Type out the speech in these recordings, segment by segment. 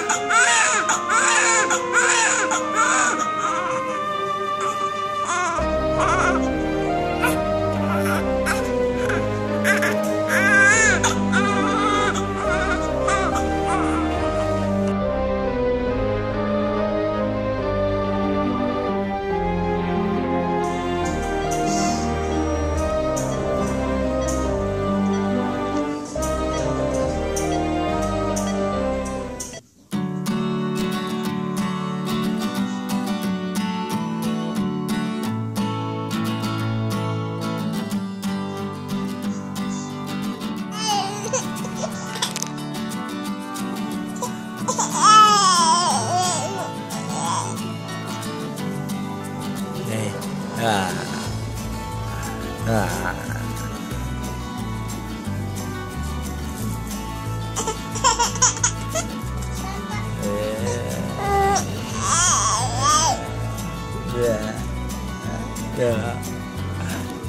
Ah!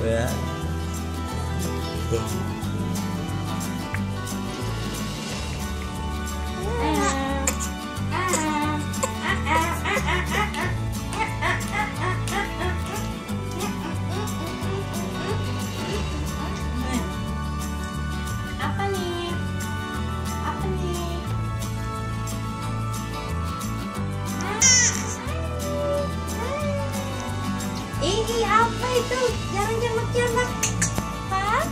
Yeah. Itu? Jangan jambak-jambak. Hah?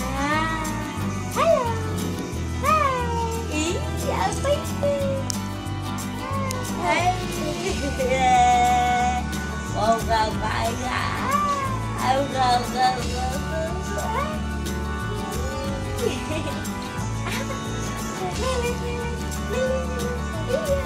Ah, Halo. Hai. Ih, apa itu? Hai. Oh, gak banyak. Oh, gak, gak, gak. Bye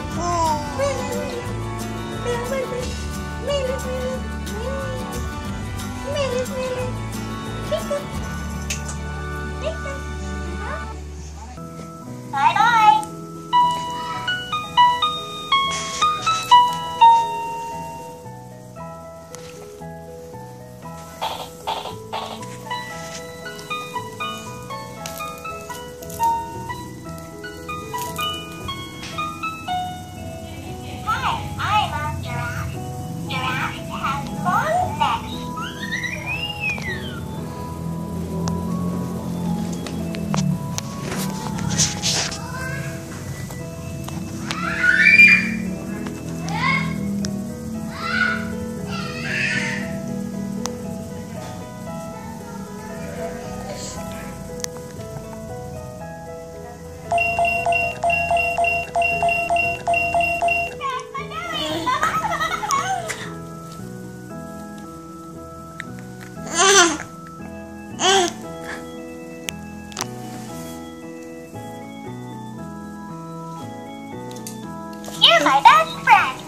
You're my best friend.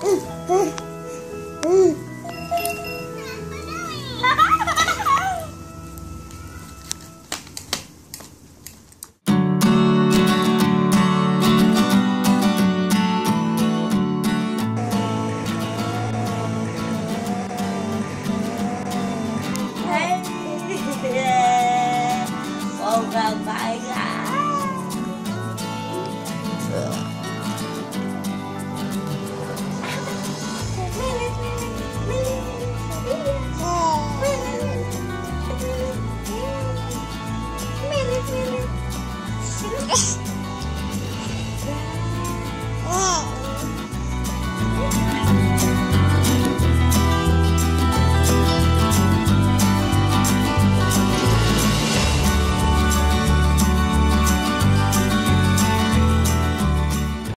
Mm, mm. là phải gã.